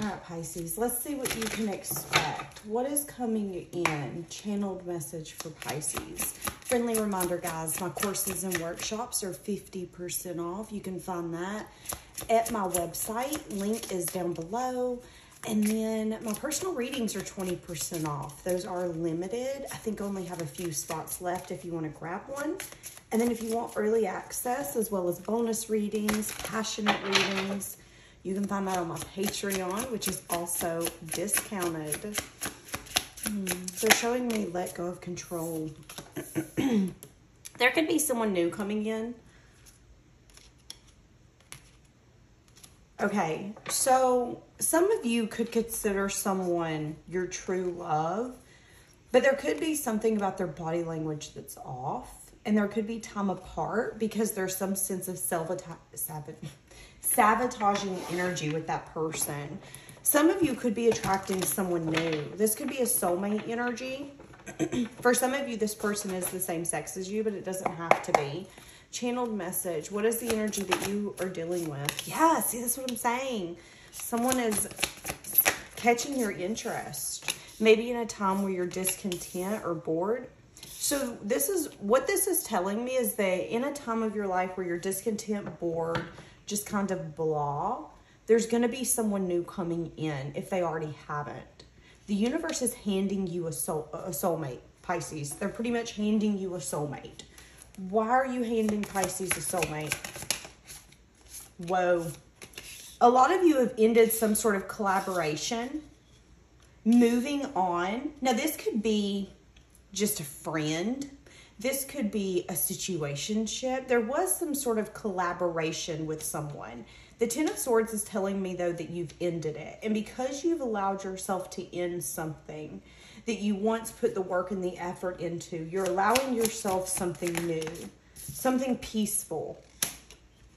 All right, Pisces, let's see what you can expect. What is coming in? Channeled message for Pisces. Friendly reminder, guys, my courses and workshops are 50% off. You can find that at my website. Link is down below. And then my personal readings are 20% off. Those are limited. I think only have a few spots left if you want to grab one. And then if you want early access as well as bonus readings, passionate readings, you can find that on my Patreon, which is also discounted. Hmm. They're showing me let go of control. there could be someone new coming in. Okay, so some of you could consider someone your true love, but there could be something about their body language that's off, and there could be time apart because there's some sense of sabotaging energy with that person. Some of you could be attracting someone new. This could be a soulmate energy. For some of you, this person is the same sex as you, but it doesn't have to be channeled message. What is the energy that you are dealing with? Yeah, see, that's what I'm saying. Someone is catching your interest. Maybe in a time where you're discontent or bored. So this is what this is telling me is that in a time of your life where you're discontent, bored, just kind of blah, there's going to be someone new coming in if they already haven't. The universe is handing you a soul a soulmate, Pisces. They're pretty much handing you a soulmate. Why are you handing Pisces a soulmate? Whoa. A lot of you have ended some sort of collaboration. Moving on. Now, this could be just a friend. This could be a situationship. There was some sort of collaboration with someone. The Ten of Swords is telling me, though, that you've ended it. And because you've allowed yourself to end something, that you once put the work and the effort into. You're allowing yourself something new, something peaceful,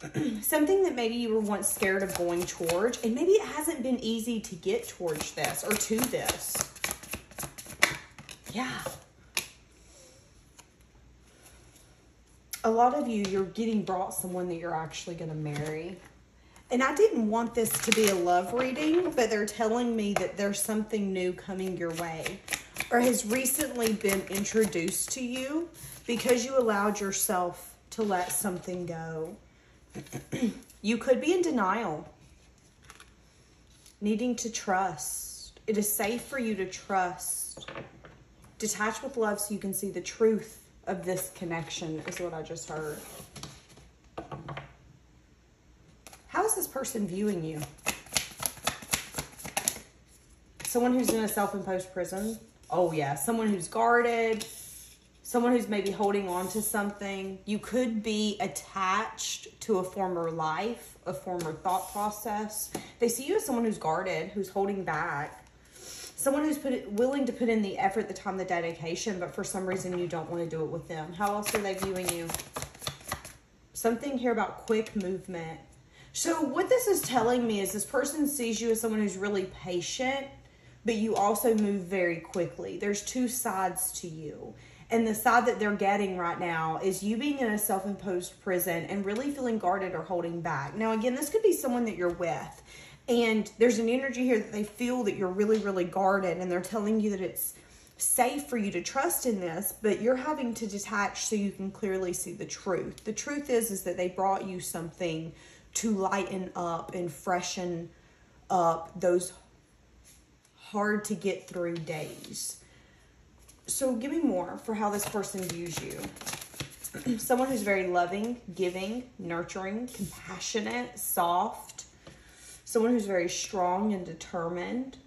something that maybe you were once scared of going towards, and maybe it hasn't been easy to get towards this or to this. Yeah. A lot of you, you're getting brought someone that you're actually going to marry. And I didn't want this to be a love reading, but they're telling me that there's something new coming your way or has recently been introduced to you because you allowed yourself to let something go. you could be in denial, needing to trust. It is safe for you to trust. Detach with love so you can see the truth of this connection, is what I just heard. How is this person viewing you? Someone who's in a self-imposed prison? Oh yeah, someone who's guarded, someone who's maybe holding on to something. You could be attached to a former life, a former thought process. They see you as someone who's guarded, who's holding back. Someone who's put willing to put in the effort, the time, the dedication, but for some reason you don't want to do it with them. How else are they viewing you? Something here about quick movement, so what this is telling me is this person sees you as someone who's really patient, but you also move very quickly. There's two sides to you. And the side that they're getting right now is you being in a self imposed prison and really feeling guarded or holding back. Now, again, this could be someone that you're with. And there's an energy here that they feel that you're really, really guarded. And they're telling you that it's safe for you to trust in this, but you're having to detach so you can clearly see the truth. The truth is, is that they brought you something to lighten up and freshen up those hard to get through days. So give me more for how this person views you. Someone who's very loving, giving, nurturing, compassionate, soft. Someone who's very strong and determined.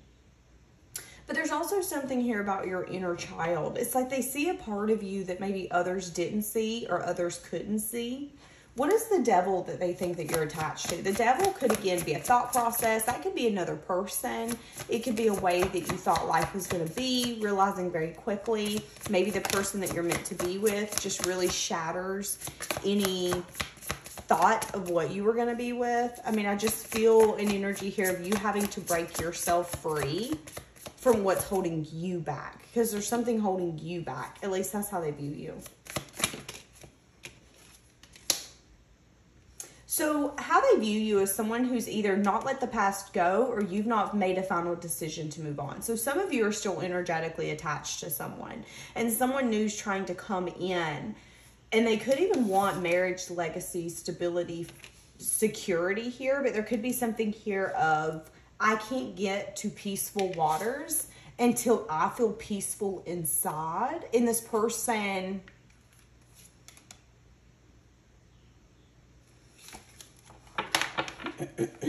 But there's also something here about your inner child. It's like they see a part of you that maybe others didn't see or others couldn't see. What is the devil that they think that you're attached to? The devil could again be a thought process. That could be another person. It could be a way that you thought life was going to be, realizing very quickly. Maybe the person that you're meant to be with just really shatters any thought of what you were going to be with. I mean, I just feel an energy here of you having to break yourself free from what's holding you back because there's something holding you back. At least that's how they view you. So, how they view you is someone who's either not let the past go or you've not made a final decision to move on. So, some of you are still energetically attached to someone, and someone new's trying to come in, and they could even want marriage, legacy, stability, security here, but there could be something here of I can't get to peaceful waters until I feel peaceful inside. And this person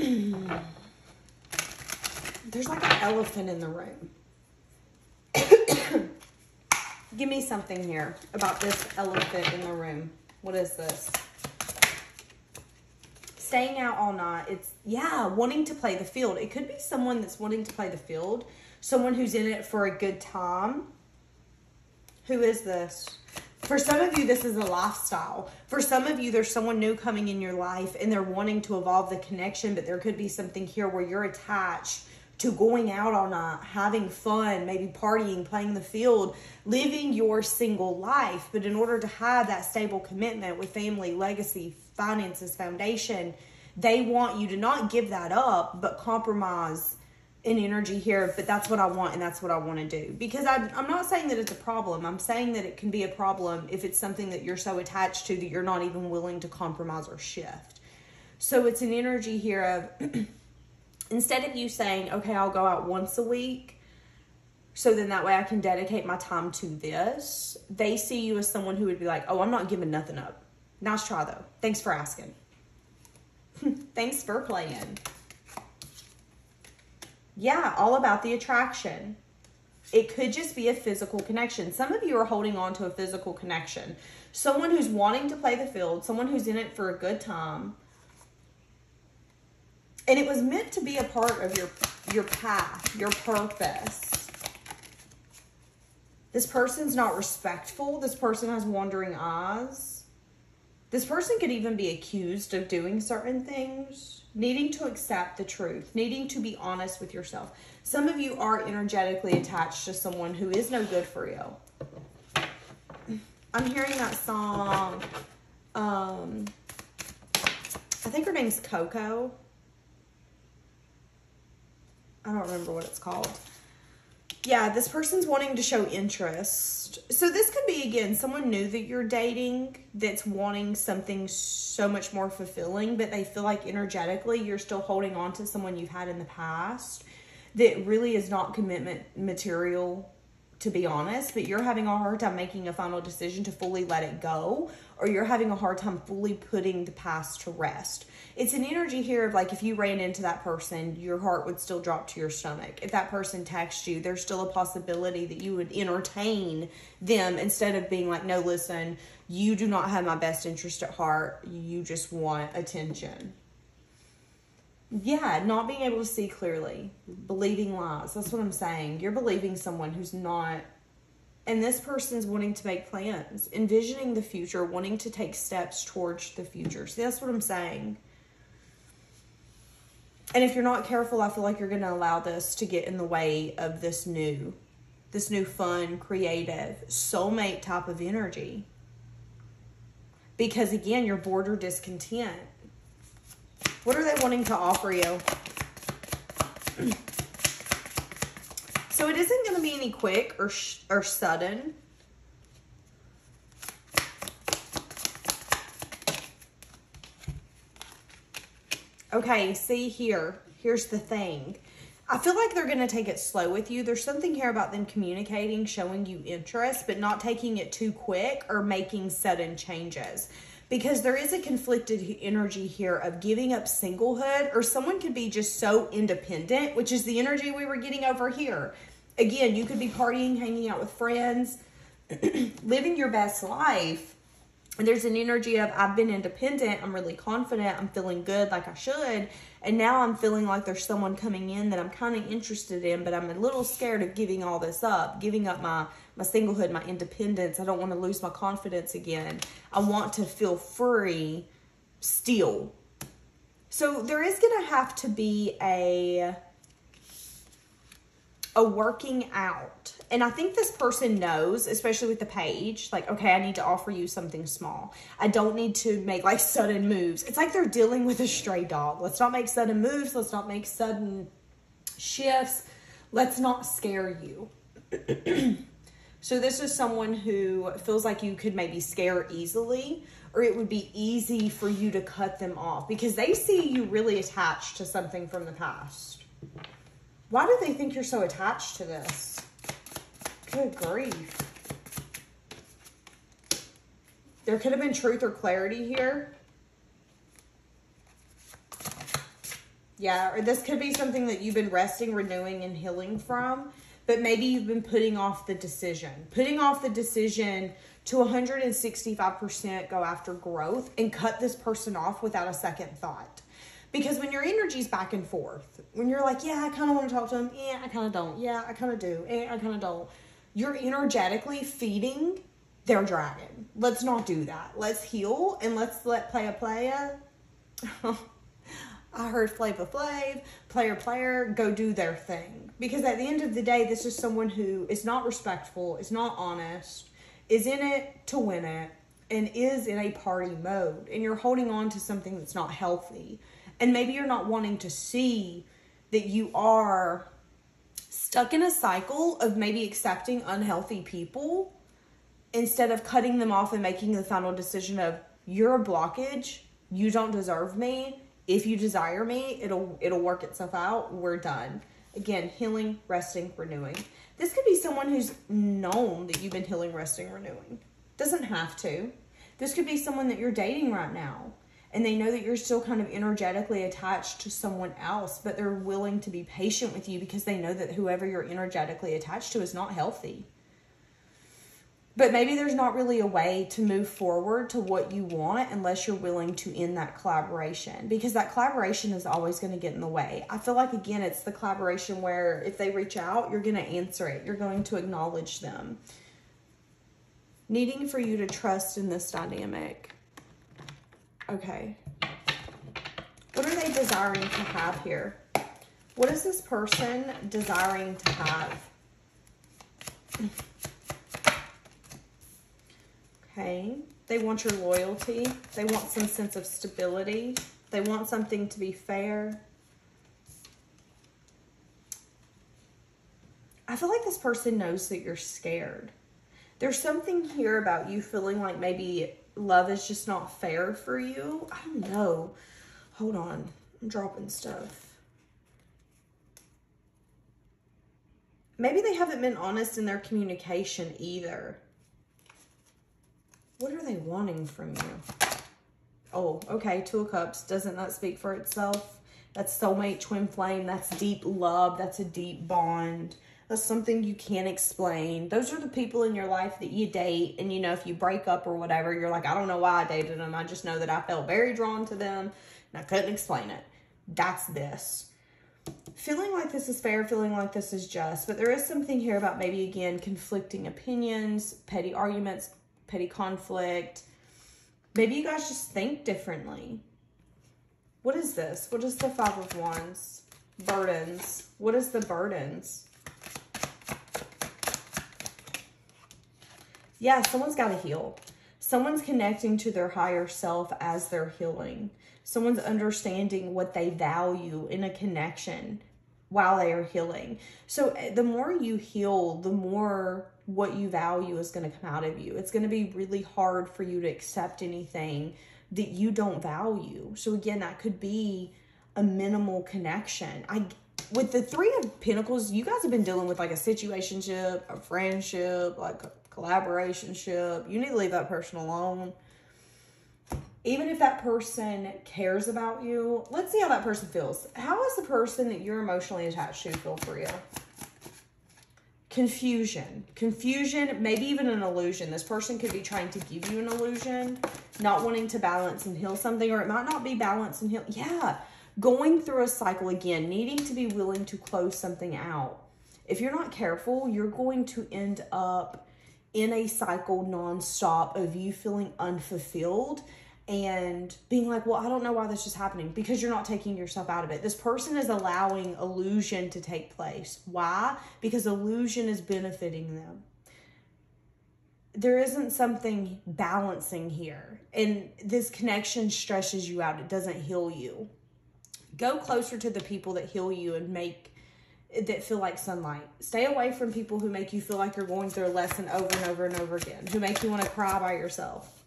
There's like an elephant in the room. Give me something here about this elephant in the room. What is this? Staying out all night. It's, yeah, wanting to play the field. It could be someone that's wanting to play the field, someone who's in it for a good time. Who is this? For some of you, this is a lifestyle. For some of you, there's someone new coming in your life and they're wanting to evolve the connection, but there could be something here where you're attached to going out all night, uh, having fun, maybe partying, playing the field, living your single life. But in order to have that stable commitment with family, legacy, finances, foundation, they want you to not give that up, but compromise in energy here, but that's what I want and that's what I want to do. Because I, I'm not saying that it's a problem. I'm saying that it can be a problem if it's something that you're so attached to that you're not even willing to compromise or shift. So it's an energy here of instead of you saying, okay, I'll go out once a week, so then that way I can dedicate my time to this, they see you as someone who would be like, oh, I'm not giving nothing up. Nice try though. Thanks for asking. Thanks for playing. Yeah, all about the attraction. It could just be a physical connection. Some of you are holding on to a physical connection. Someone who's wanting to play the field, someone who's in it for a good time. And it was meant to be a part of your your path, your purpose. This person's not respectful. This person has wandering eyes. This person could even be accused of doing certain things needing to accept the truth, needing to be honest with yourself. Some of you are energetically attached to someone who is no good for you. I'm hearing that song. Um, I think her name's Coco. I don't remember what it's called yeah, this person's wanting to show interest. So this could be again someone new that you're dating that's wanting something so much more fulfilling, but they feel like energetically you're still holding on to someone you've had in the past that really is not commitment material to be honest, but you're having a hard time making a final decision to fully let it go, or you're having a hard time fully putting the past to rest. It's an energy here of like if you ran into that person, your heart would still drop to your stomach. If that person texts you, there's still a possibility that you would entertain them instead of being like, no, listen, you do not have my best interest at heart. You just want attention yeah, not being able to see clearly, believing lies. That's what I'm saying. You're believing someone who's not, and this person's wanting to make plans, envisioning the future, wanting to take steps towards the future. See, that's what I'm saying. And if you're not careful, I feel like you're going to allow this to get in the way of this new, this new fun, creative, soulmate type of energy. Because again, you're bored or discontent what are they wanting to offer you? so it isn't going to be any quick or, or sudden. Okay, see here. Here's the thing. I feel like they're going to take it slow with you. There's something here about them communicating, showing you interest, but not taking it too quick or making sudden changes because there is a conflicted energy here of giving up singlehood, or someone could be just so independent, which is the energy we were getting over here. Again, you could be partying, hanging out with friends, living your best life. And there's an energy of I've been independent, I'm really confident, I'm feeling good like I should. And now I'm feeling like there's someone coming in that I'm kind of interested in, but I'm a little scared of giving all this up, giving up my my singlehood, my independence. I don't want to lose my confidence again. I want to feel free still. So there is going to have to be a a working out. And I think this person knows, especially with the page, like, okay, I need to offer you something small. I don't need to make like sudden moves. It's like they're dealing with a stray dog. Let's not make sudden moves. Let's not make sudden shifts. Let's not scare you. so this is someone who feels like you could maybe scare easily or it would be easy for you to cut them off because they see you really attached to something from the past. Why do they think you're so attached to this? Good grief. There could have been truth or clarity here. Yeah, or this could be something that you've been resting, renewing, and healing from, but maybe you've been putting off the decision. Putting off the decision to 165% go after growth and cut this person off without a second thought. Because when your energy's back and forth, when you're like, yeah, I kind of want to talk to them, yeah, I kind of don't, yeah, I kind of do, yeah, I kind of don't, you're energetically feeding their dragon. Let's not do that. Let's heal and let's let playa playa. I heard Flava Flav, player player, go do their thing. Because at the end of the day, this is someone who is not respectful, is not honest, is in it to win it, and is in a party mode. And you're holding on to something that's not healthy. And maybe you're not wanting to see that you are stuck in a cycle of maybe accepting unhealthy people instead of cutting them off and making the final decision of you're a blockage, you don't deserve me. If you desire me, it'll it'll work itself out. We're done. Again, healing, resting, renewing. This could be someone who's known that you've been healing, resting, renewing. Doesn't have to. This could be someone that you're dating right now and they know that you're still kind of energetically attached to someone else, but they're willing to be patient with you because they know that whoever you're energetically attached to is not healthy. But maybe there's not really a way to move forward to what you want unless you're willing to end that collaboration because that collaboration is always going to get in the way. I feel like, again, it's the collaboration where if they reach out, you're going to answer it, you're going to acknowledge them. Needing for you to trust in this dynamic Okay. What are they desiring to have here? What is this person desiring to have? Okay. They want your loyalty. They want some sense of stability. They want something to be fair. I feel like this person knows that you're scared. There's something here about you feeling like maybe love is just not fair for you. I don't know. Hold on. I'm dropping stuff. Maybe they haven't been honest in their communication either. What are they wanting from you? Oh, okay. Two of Cups. Doesn't that speak for itself? That's soulmate, twin flame. That's deep love. That's a deep bond. That's something you can't explain. Those are the people in your life that you date. And, you know, if you break up or whatever, you're like, I don't know why I dated them. I just know that I felt very drawn to them and I couldn't explain it. That's this. Feeling like this is fair, feeling like this is just. But there is something here about maybe, again, conflicting opinions, petty arguments, petty conflict. Maybe you guys just think differently. What is this? What is the Five of Wands? Burdens. What is the burdens? Yeah, someone's got to heal. Someone's connecting to their higher self as they're healing. Someone's understanding what they value in a connection while they are healing. So eh, the more you heal, the more what you value is going to come out of you. It's going to be really hard for you to accept anything that you don't value. So again, that could be a minimal connection. I with the 3 of pentacles, you guys have been dealing with like a situationship, a friendship, like collaboration ship. You need to leave that person alone. Even if that person cares about you, let's see how that person feels. How is the person that you're emotionally attached to feel for you? Confusion. Confusion, maybe even an illusion. This person could be trying to give you an illusion, not wanting to balance and heal something, or it might not be balance and heal. Yeah, going through a cycle again, needing to be willing to close something out. If you're not careful, you're going to end up in a cycle nonstop of you feeling unfulfilled and being like, well, I don't know why this is happening because you're not taking yourself out of it. This person is allowing illusion to take place. Why? Because illusion is benefiting them. There isn't something balancing here. And this connection stresses you out, it doesn't heal you. Go closer to the people that heal you and make that feel like sunlight. Stay away from people who make you feel like you're going through a lesson over and over and over again, who make you want to cry by yourself.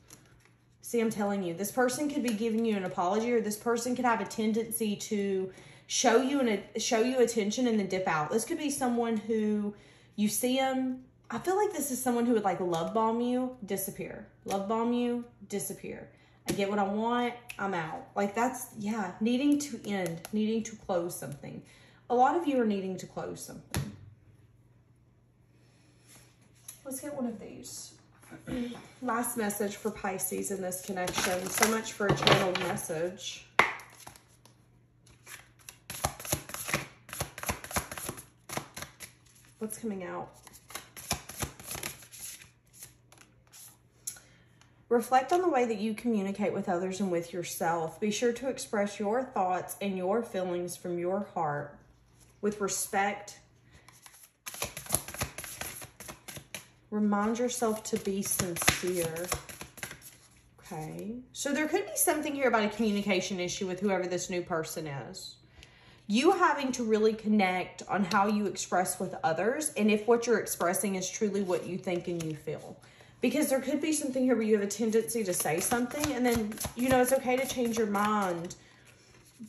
See, I'm telling you, this person could be giving you an apology, or this person could have a tendency to show you and show you attention and then dip out. This could be someone who you see them. I feel like this is someone who would like love bomb you, disappear. Love bomb you, disappear. I get what I want, I'm out. Like that's yeah, needing to end, needing to close something. A lot of you are needing to close something. Let's get one of these. Last message for Pisces in this connection. So much for a channeled message. What's coming out? Reflect on the way that you communicate with others and with yourself. Be sure to express your thoughts and your feelings from your heart with respect Remind yourself to be sincere. Okay. So there could be something here about a communication issue with whoever this new person is. You having to really connect on how you express with others and if what you're expressing is truly what you think and you feel. Because there could be something here where you have a tendency to say something and then, you know, it's okay to change your mind.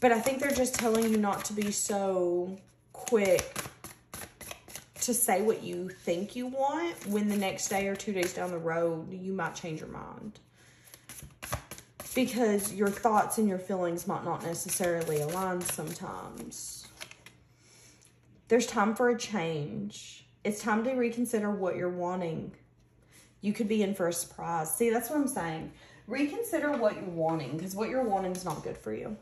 But I think they're just telling you not to be so quick to say what you think you want when the next day or two days down the road you might change your mind. Because your thoughts and your feelings might not necessarily align sometimes. There's time for a change. It's time to reconsider what you're wanting. You could be in for a surprise. See that's what i'm saying. Reconsider what you're wanting because what you're wanting is not good for you.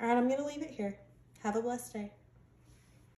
All right i'm gonna leave it here. Have a blessed day